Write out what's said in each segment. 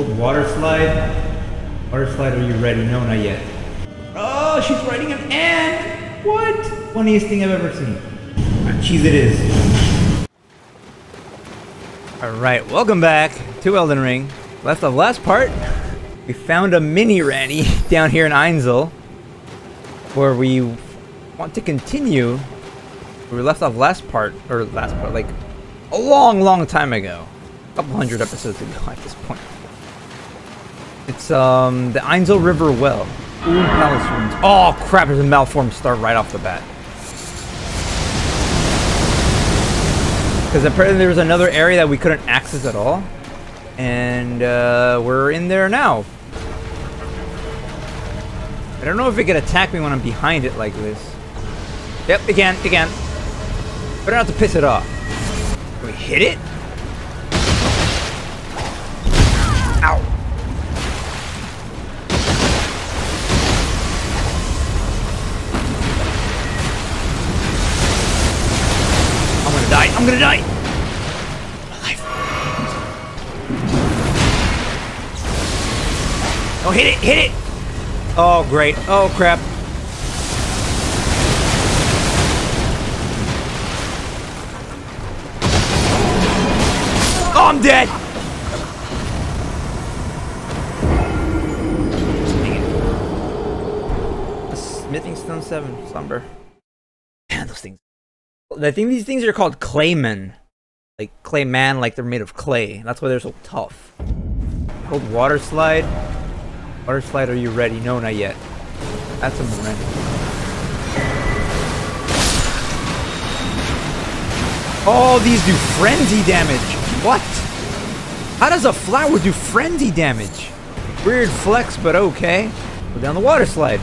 Hold water slide. Water slide, are you ready? No, not yet. Oh, she's riding an ant! What? Funniest thing I've ever seen. Cheese it is. Alright, welcome back to Elden Ring. Left of last part, we found a mini Ranni down here in Ainsel, where we want to continue we left off last part, or last part, like a long, long time ago. A couple hundred episodes ago at this point. It's um the Ainsel River Well. Ooh, Palace. Oh crap, there's a malformed star right off the bat. Because apparently there was another area that we couldn't access at all. And uh, we're in there now. I don't know if it can attack me when I'm behind it like this. Yep, again, can. Better not to piss it off. Can we hit it? I'm gonna die. Alive. Oh, hit it, hit it. Oh, great. Oh, crap. Oh, I'm dead. Smithing Stone 7, Slumber. I think these things are called claymen. Like clayman, like they're made of clay. That's why they're so tough. Hold water slide. Water slide, are you ready? No, not yet. That's a moment. Oh, these do frenzy damage. What? How does a flower do frenzy damage? Weird flex, but okay. Go down the water slide.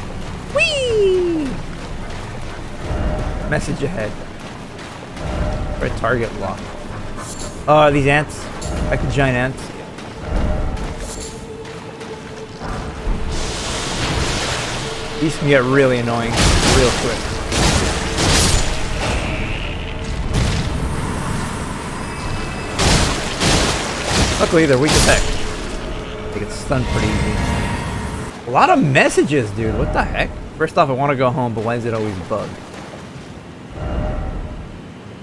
Whee! Message ahead. Red target lock. Oh, these ants. Like the giant ants. These can get really annoying real quick. Luckily, they're weak attack. They get stunned pretty easy. A lot of messages, dude. What the heck? First off, I want to go home, but why is it always bug?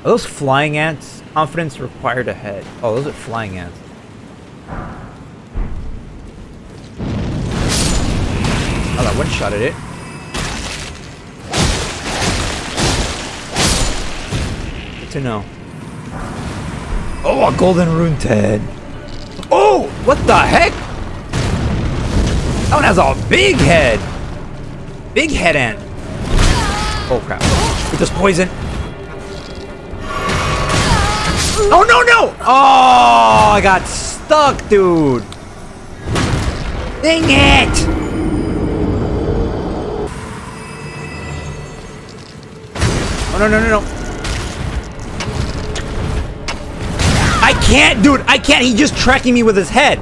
Are those flying ants? Confidence required ahead. Oh, those are flying ants. Oh, that one shot at it. Good to know. Oh, a golden rune head. Oh, what the heck? That one has a big head. Big head ant. Oh crap. With this poison. Oh no no! Oh, I got stuck, dude. Dang it! Oh no no no no! I can't, dude. I can't. He's just tracking me with his head.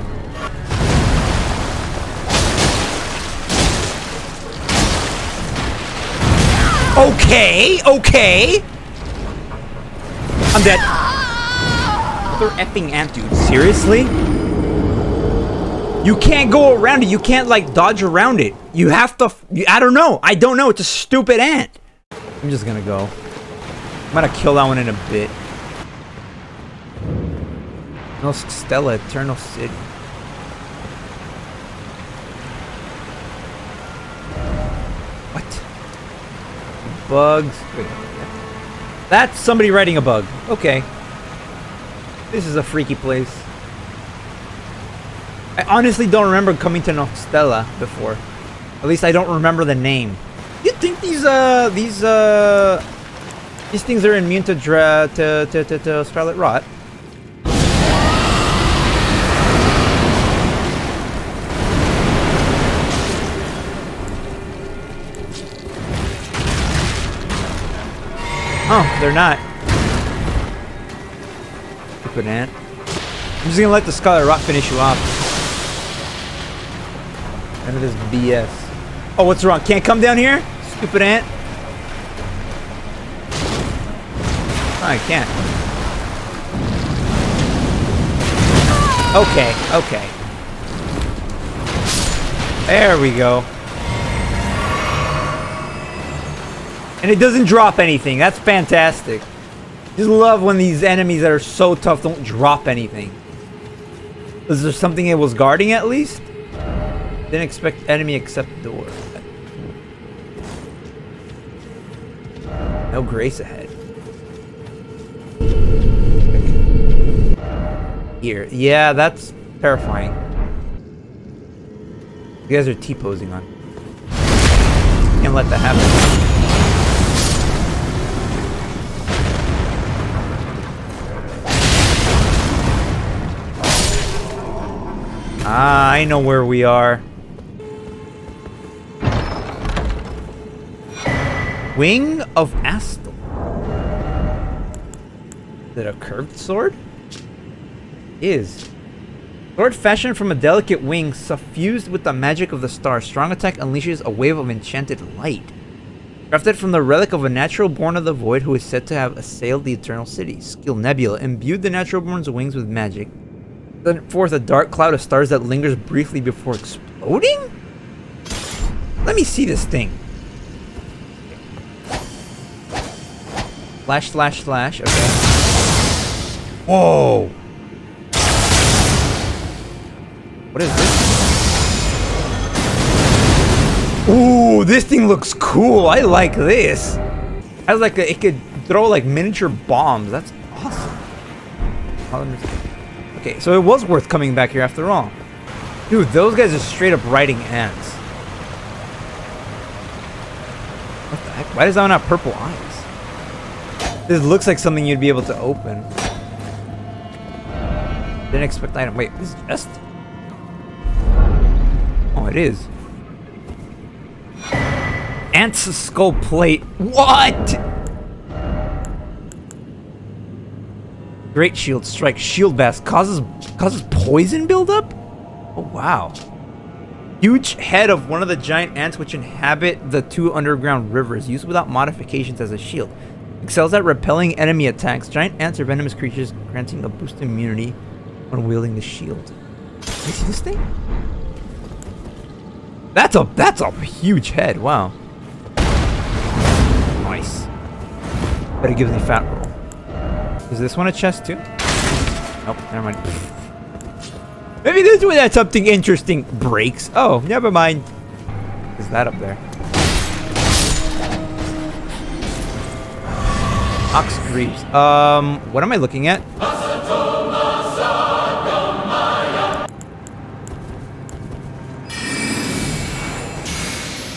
Okay, okay. I'm dead. Another effing ant, dude. Seriously? You can't go around it. You can't, like, dodge around it. You have to... I don't know. I don't know. It's a stupid ant. I'm just gonna go. I'm gonna kill that one in a bit. Nokstella, Eternal City. What? Bugs. Wait. That's somebody writing a bug. Okay. This is a freaky place. I honestly don't remember coming to Nokstella before. At least I don't remember the name. You think these uh these uh these things are immune to dra to, to, to, to Scarlet Rot? Oh, they're not. Stupid ant. I'm just gonna let the Scarlet Rot finish you off. None of this BS. Oh, what's wrong? Can't come down here? Stupid ant. I can't. Okay, okay. There we go. And it doesn't drop anything. That's fantastic. Just love when these enemies that are so tough don't drop anything. Is there something it was guarding at least? Didn't expect enemy except door. No grace ahead. Here. Yeah, that's terrifying. You guys are T-posing on. Can't let that happen. Ah, I know where we are. Wing of Astel. Is it a curved sword? Is. Sword fashioned from a delicate wing, suffused with the magic of the star. Strong attack unleashes a wave of enchanted light. Crafted from the relic of a natural born of the void who is said to have assailed the eternal city. Skill Nebula imbued the natural born's wings with magic. Sent forth a dark cloud of stars that lingers briefly before exploding? Let me see this thing. Flash, flash, flash. Okay. Whoa. What is this? Ooh, this thing looks cool. I like this. Has like a, it could throw like miniature bombs. That's awesome. Okay, so it was worth coming back here after all. Dude, those guys are straight up riding ants. What the heck? Why does that one have purple eyes? This looks like something you'd be able to open. Didn't expect item. Wait, this is just... Oh, it is. Ant's skull plate. What? Great shield strike. Shield blast causes causes poison buildup. Oh wow. Huge head of one of the giant ants which inhabit the two underground rivers, used without modifications as a shield. Excels at repelling enemy attacks. Giant ants are venomous creatures, granting a boost immunity when wielding the shield. You see this thing? That's a that's a huge head. Wow. Nice. But it gives me fat. Is this one a chest too? Nope, never mind. Maybe this one had something interesting. Breaks. Oh, never mind. Is that up there? Nox Greaves. Um, what am I looking at?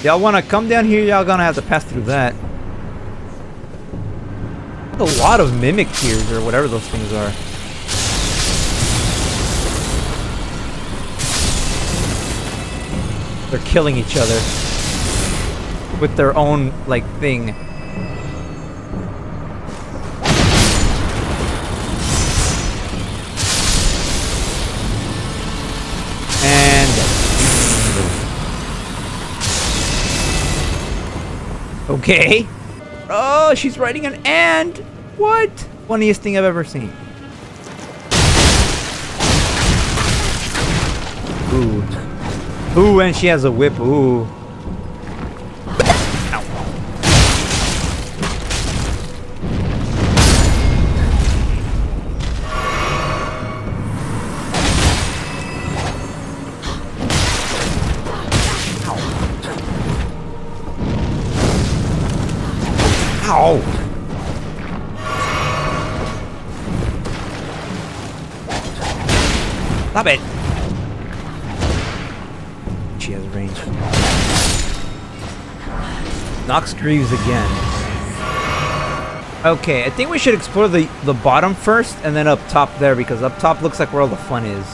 Y'all want to come down here? Y'all gonna have to pass through that. A lot of mimic tears or whatever those things are. They're killing each other with their own like thing. And okay. Oh, she's riding an ant. What? Funniest thing I've ever seen. Ooh. Ooh, and she has a whip. Ooh. Nox Greaves again. Okay, I think we should explore the, the bottom first and then up top there because up top looks like where all the fun is.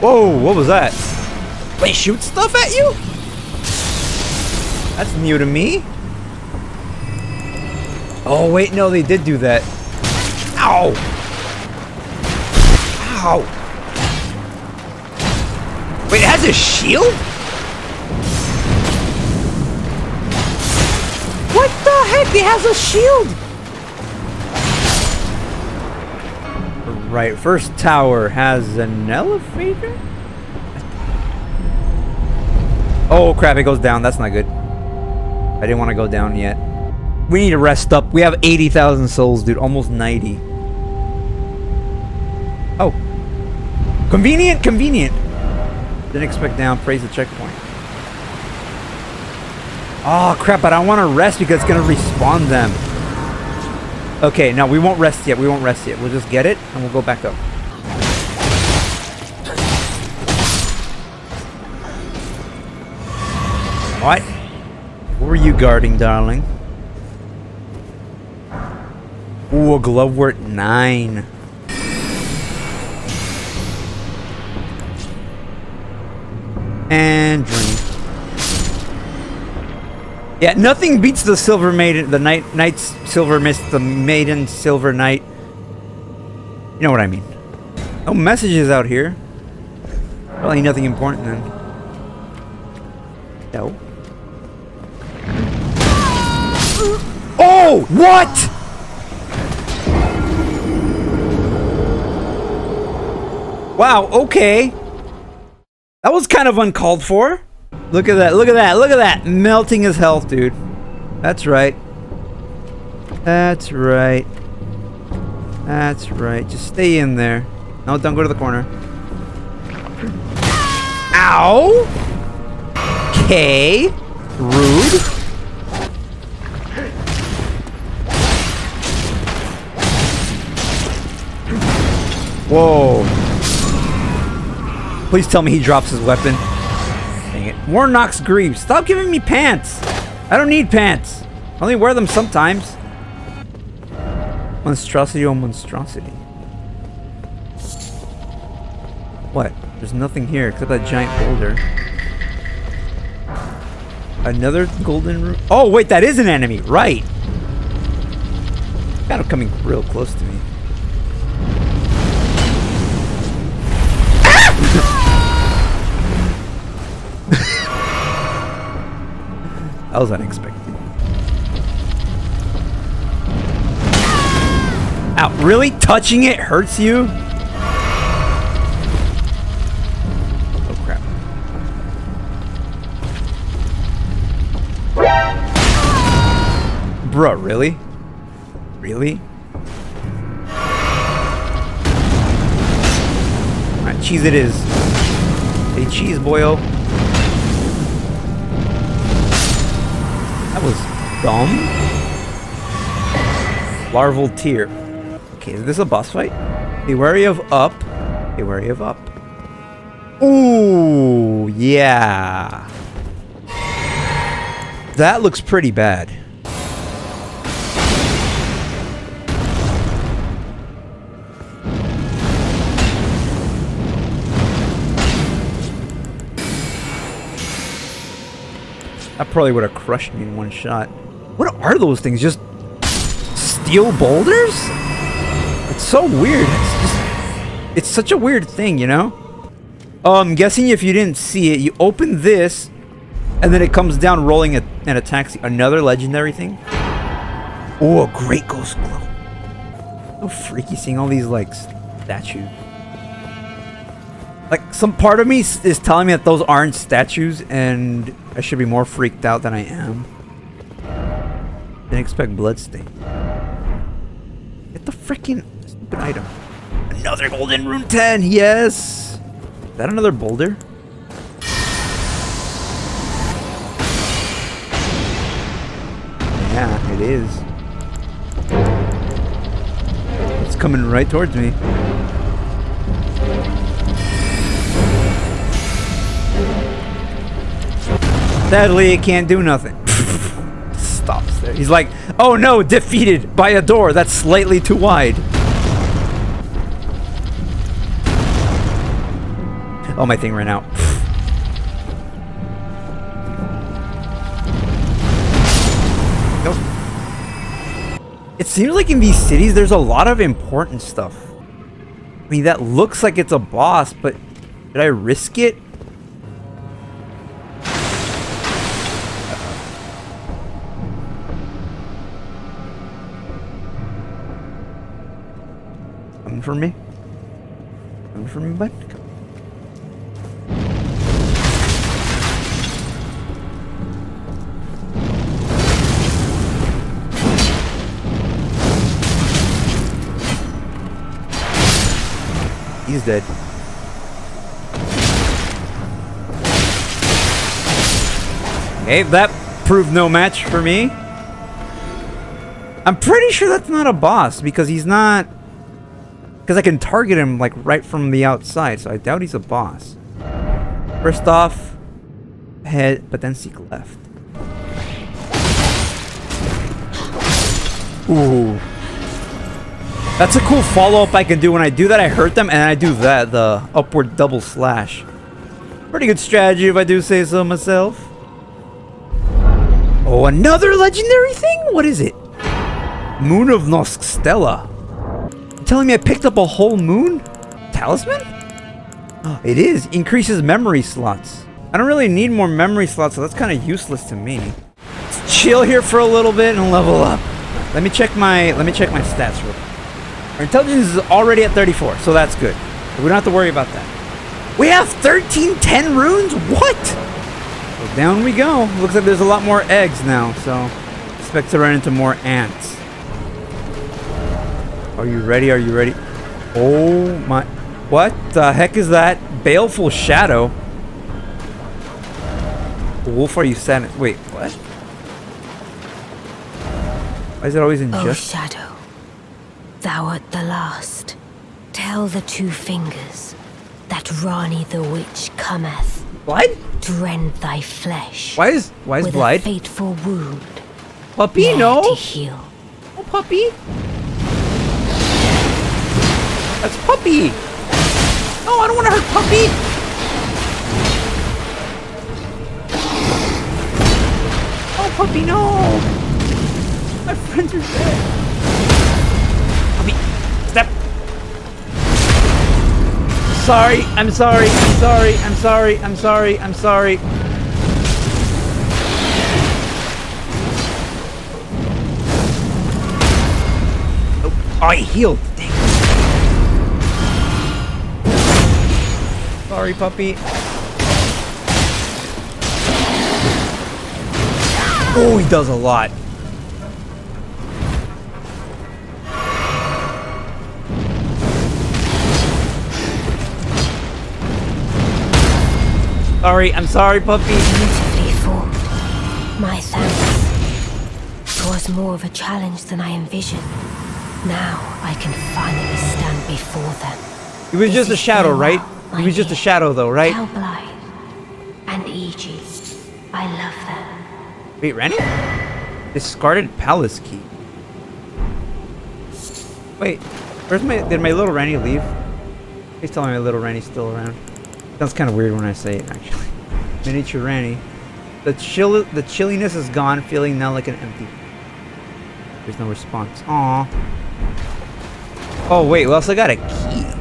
Whoa, what was that? They shoot stuff at you? That's new to me. Oh, wait, no, they did do that. Ow! Ow! Wait, it has a shield? Heck? It has a shield! Right, first tower has an elevator? Oh crap, it goes down. That's not good. I didn't want to go down yet. We need to rest up. We have 80,000 souls, dude. Almost 90. Oh. Convenient, convenient. Didn't expect down. Praise the checkpoint. Oh, crap, but I want to rest because it's going to respawn them. Okay, no, we won't rest yet. We won't rest yet. We'll just get it, and we'll go back up. What? What were you guarding, darling? Ooh, a Glovewort nine. And drink. Yeah, nothing beats the silver maiden, the knight, knight's silver mist, the maiden silver knight. You know what I mean. No messages out here. Probably nothing important then. No. Oh, what? Wow, okay. That was kind of uncalled for. Look at that, look at that, look at that. Melting his health, dude. That's right. That's right. That's right. Just stay in there. No, don't go to the corner. Ow! Okay. Rude. Whoa. Please tell me he drops his weapon. Warnock's Greaves. Stop giving me pants. I don't need pants. I only wear them sometimes. Monstrosity or monstrosity. What? There's nothing here except that giant boulder. Another golden room. Oh, wait, that is an enemy. Right. Got him coming real close to me. That was unexpected. Ow, really? Touching it hurts you? Oh, crap. Bruh, really? Really? Alright, cheese it is. Hey, cheese boyo. Dumb. Larval tear. Okay, is this a boss fight? Be wary of up. Be wary of up. Ooh, yeah. That looks pretty bad. That probably would have crushed me in one shot. What are those things? Just steel boulders? It's so weird. It's just, it's such a weird thing, you know? I'm guessing if you didn't see it, you open this, and then it comes down rolling a, and attacks. Another legendary thing? Oh, a great ghost glow. So freaky seeing all these, like, statues. Like, some part of me is telling me that those aren't statues, and I should be more freaked out than I am. Didn't expect bloodstain. Get the freaking stupid item. Another golden rune 10, yes! Is that another boulder? Yeah, it is. It's coming right towards me. Sadly, it can't do nothing. There. He's like, oh no, defeated by a door that's slightly too wide. Oh, my thing ran out. nope. It seems like in these cities, there's a lot of important stuff. I mean, that looks like it's a boss, but did I risk it? Coming for me. Coming for me, bud. He's dead. Hey, that proved no match for me. I'm pretty sure that's not a boss because he's not because I can target him like right from the outside, so I doubt he's a boss. First off, head, but then seek left. Ooh. That's a cool follow-up I can do. When I do that, I hurt them, and I do that, the upward double slash. Pretty good strategy if I do say so myself. Oh, another legendary thing? What is it? Moon of Nokstella. You telling me I picked up a whole moon? Talisman? Oh, it is. Increases memory slots. I don't really need more memory slots, so that's kind of useless to me. Let's chill here for a little bit and level up. Let me check my let me check my stats real quick. Our intelligence is already at 34, so that's good. We don't have to worry about that. We have 13 10 runes? What? So down we go. Looks like there's a lot more eggs now, so expect to run into more ants. Are you ready? Are you ready? Oh my what the heck is that? Baleful shadow. Wolf, are you sending? Wait, what? Why is it always in Oh, just? Shadow, thou art the last. Tell the two fingers that Ranni the witch cometh Blood? to rend thy flesh Why is why is with blood? a fateful wound Puppy, no. to heal. Oh, puppy. That's puppy. No, I don't want to hurt puppy. Oh, puppy, no. My friends are dead. Puppy, step. Sorry, I'm sorry, I'm sorry, I'm sorry, I'm sorry, I'm sorry. Oh, I healed. Dang. Sorry, puppy. Oh, he does a lot. Sorry, I'm sorry, puppy. Beautifully fought. My thanks. It was more of a challenge than I envisioned. Now I can finally stand before them. It was just a shadow, right? He was just a shadow, though, right? And Aegis. I love them. Wait, Ranni? Discarded palace key. Wait, where's my? Did my little Ranni leave? Please tell me my little Ranni's still around. Sounds kind of weird when I say it, actually. Miniature Ranni. The chill, the chilliness is gone, feeling now like an empty. There's no response. Aw. Oh wait, we also got a key.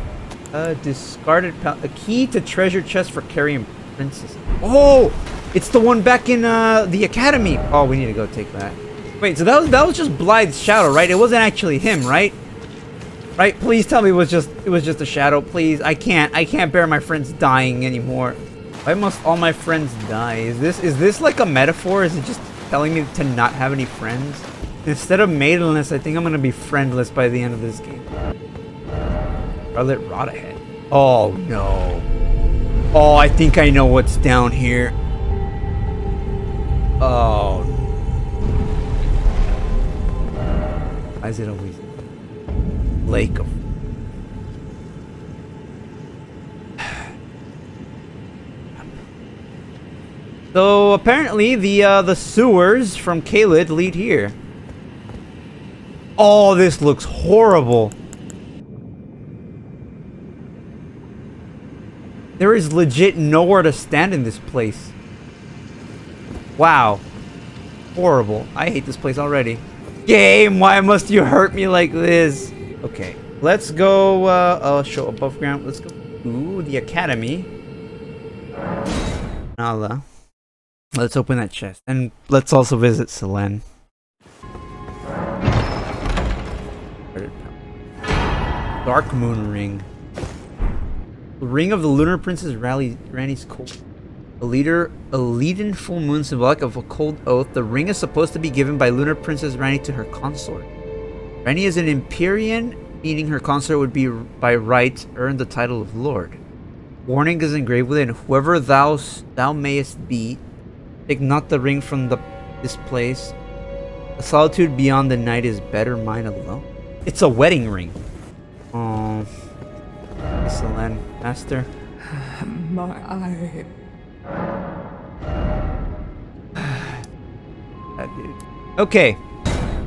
Uh, discarded pal- a key to treasure chest for carrying princess. Oh, it's the one back in uh the academy. Oh, we need to go take that. Wait, so that was that was just Blaidd's shadow, right? It wasn't actually him, right? Right? Please tell me it was just it was just a shadow. Please, I can't I can't bear my friends dying anymore. Why must all my friends die? Is this is this like a metaphor? Is it just telling me to not have any friends? Instead of maidenless, I think I'm gonna be friendless by the end of this game. Scarlet rot ahead. Oh no. Oh, I think I know what's down here. Oh. Why is it always lake of? So apparently the uh, the sewers from Caelid lead here. Oh, this looks horrible. There is legit nowhere to stand in this place. Wow. Horrible. I hate this place already. Game, why must you hurt me like this? Okay, let's go, uh, I'll show above ground. Let's go Ooh, the academy. Nala. Let's open that chest. And let's also visit Selene. Dark Moon Ring. Ring of the Lunar Princess Rally, Ranni's cold. A leader, a leaden full moon symbolic of a cold oath. The ring is supposed to be given by Lunar Princess Ranni to her consort. Ranni is an Empyrean meaning her consort would be by right earn the title of lord. Warning is engraved within. Whoever thou thou mayest be, take not the ring from the this place. The solitude beyond the night is better mine alone. It's a wedding ring. Isolan, master. My eye. That dude. Okay.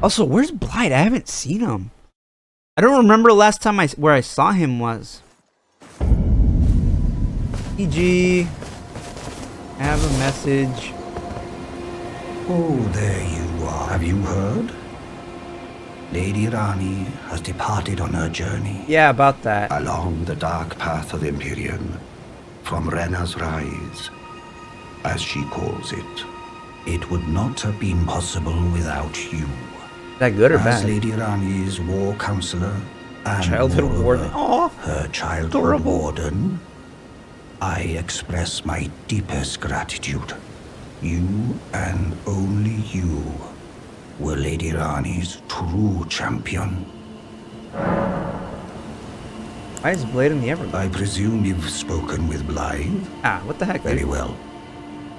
Also, where's Blaidd? I haven't seen him. I don't remember last time I where I saw him was. PG. I have a message. Oh, there you are. Have you heard? Lady Ranni has departed on her journey Yeah, about that. along the dark path of Empyrean, from Rena's Rise, as she calls it. It would not have been possible without you. That good or As bad? Lady Ranni's war counselor and Childhood moreover, warden. Her childhood Adorable. warden, I express my deepest gratitude. You and only you were Lady Ranni's true champion. Why is Blaidd in the Everglades? I presume you've spoken with Blaidd. Ah, what the heck? Very dude? well.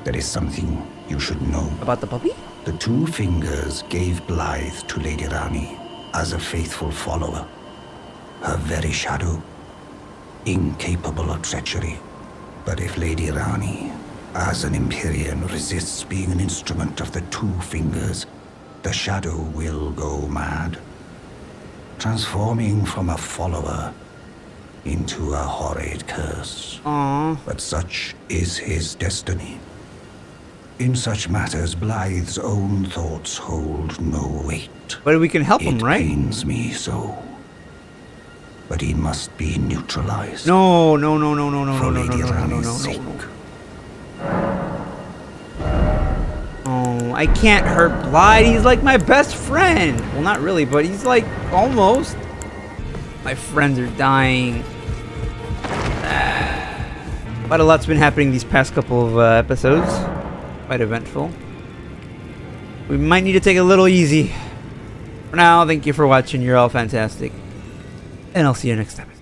There is something you should know. About the puppy? The two fingers gave Blaidd to Lady Ranni as a faithful follower. Her very shadow, incapable of treachery. But if Lady Ranni, as an Empyrean, resists being an instrument of the two fingers, the shadow will go mad, transforming from a follower into a horrid curse. Aww. But such is his destiny. In such matters, Blaidd's own thoughts hold no weight. But we can help him, right? It pains me so. But he must be neutralized. No, no, no, no, no, no, for no, no, no, Lady no, no, no, Ranni's no, sake. no. Oh, I can't hurt Blaidd. He's like my best friend. Well, not really, but he's like almost. My friends are dying. Quite a lot's been happening these past couple of uh, episodes. Quite eventful. We might need to take it a little easy. For now, thank you for watching. You're all fantastic. And I'll see you next time.